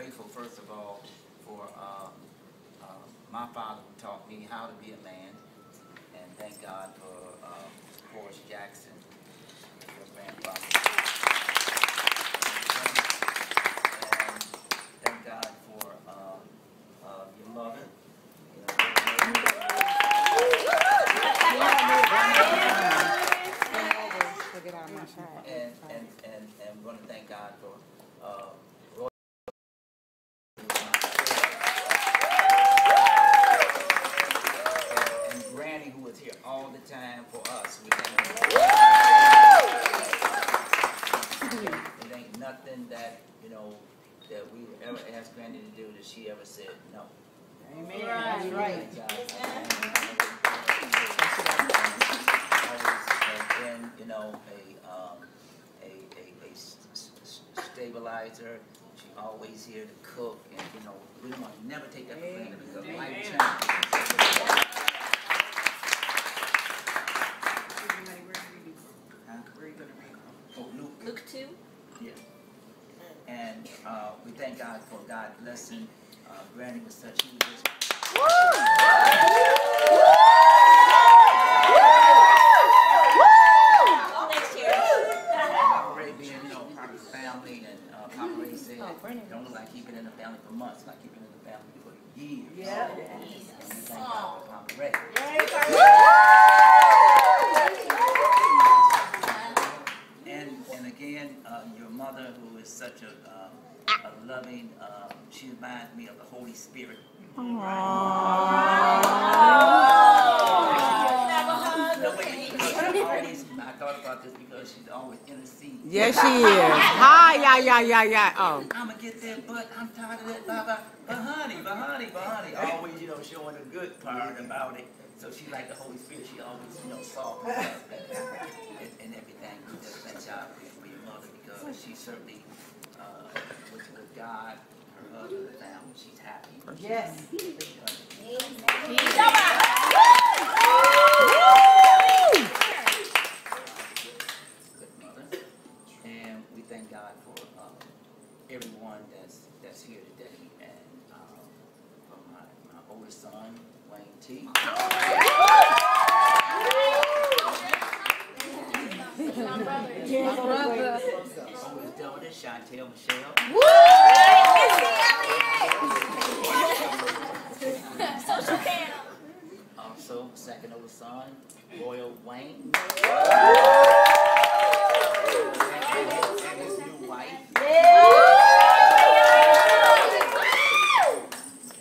grateful, first of all, for uh, uh, my father who taught me how to be a man. And thank God for uh, Horace Jackson, your grandfather. And thank God for uh, uh, your mother. You and, and, and, and we're gonna thank God for, uh, Roy. And- And Granny, who was here all the time for us. We thank her. It ain't nothing that, you know, that we ever asked Granny to do that she ever said no. Amen. That's right. Always has been, you know, a, um, a, a, stabilizer. She always here to cook and, you know, we want to never take that for granted because life changes. Huh? Where you gonna read? Oh, Luke, Luke 2. yeah. And, uh, we thank God for God blessing, uh, Granny with such, she was just Next year. Papa Ray being, you know, part family, and uh, Papa Ray said, don't look like he been in the family for months, like he been in the family for years. Yeah. And we thank God for Papa Ray. And, and again, uh, your mother, who is such a, um, a loving, um, she reminds me of the Holy Spirit. No, wait, because she always, I thought about this because she's always interceding. Yes, she is. Hi, yeah, yeah, yeah, yeah. Oh. I'ma get that butt, I'm tired of that, blah, blah, but honey, but honey, but honey, always, you know, showing the good part about it. So she like the Holy Spirit, she always, you know, soft and, and, and everything. We just thank God for your mother because she certainly, uh, with, with God, her husband, the family, she's happy. Yes. Good God for, uh, everyone that's, that's here today. And, um, for my, my oldest son, Wayne T. Oldest daughter, Shontel Michelle. Social cam. Also, second oldest son, Royal Wayne. And his new wife.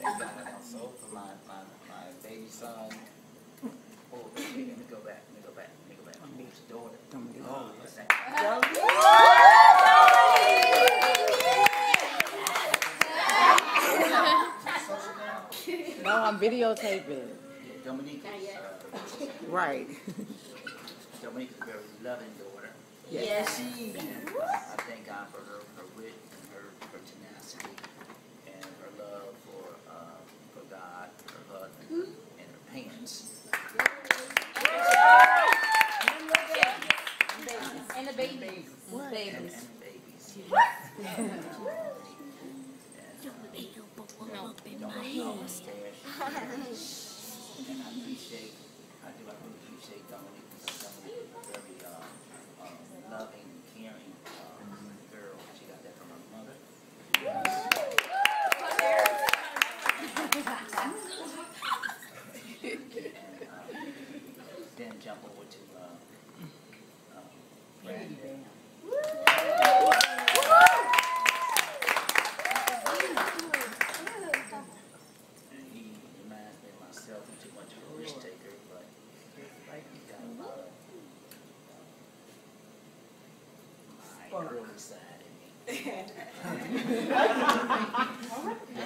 Thank God also for my, my, my baby son. Oh, let me go back, let me go back, let me go back. My oldest daughter. Oh, yes, thank No, I'm videotaping. Dominique is, uh, Right. Dominique is a very loving daughter. Yes. And uh, I thank God for her, her wit and her, her tenacity and her love for, uh, for God, her husband, and her parents. And the babies. And, Babies. and the babies. No. Don't let me always stare. And I appreciate, I do, I really appreciate Dominique, because Dominique is a very, uh, loving, caring, uh, girl. She got that from her mother. And, uh, then jump over to, uh, uh, Brandon. He reminds me of myself, I'm too much of a risk taker, but he got a lot of my early side in me.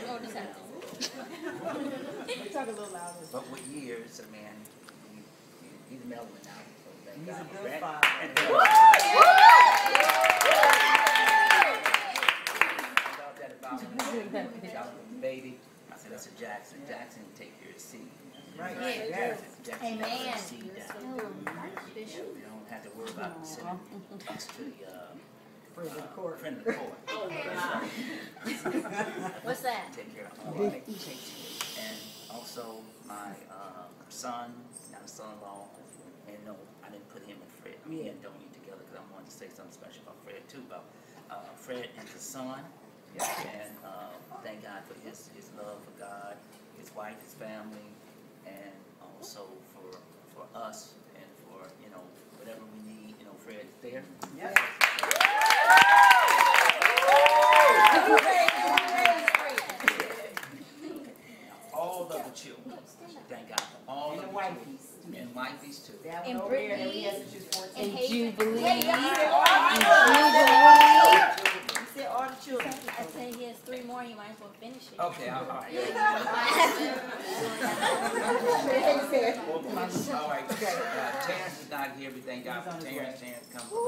Go to South. Talk a little louder. But with years, I mean, he, he, he's mellowing out, so thank He's God a for good that. father. And then- I love that about him. Baby, I said, that's a Jackson, Jackson take care of the seed. Right. Yeah. Yes. Jackson got Amen. the seed down. Bishop. You don't have to worry about sending us to the, uh, For the uh, court. friend of the court. take care of all right. And also my uh, son, not a son-in-law, and no, I didn't put him and Fred, me and Donnie together because I wanted to say something special about Fred too. About uh, Fred and his son, and uh, thank God for his his love for God, his wife, his family, and also for for us and for you know whatever we need. You know, Fred is there. All of the children, thank God for all And of the the wifeys. children. And wifeys too. That And one over there that we Brittany. had since she was fourteen. And And Haven. Jubilee. Yeah, He yeah. said all the children. He said all the children. I say he has three more, you might as well finish it. Okay, all right. All right, uh, Terrence is not here, we thank God for Terrence, Terrence come from.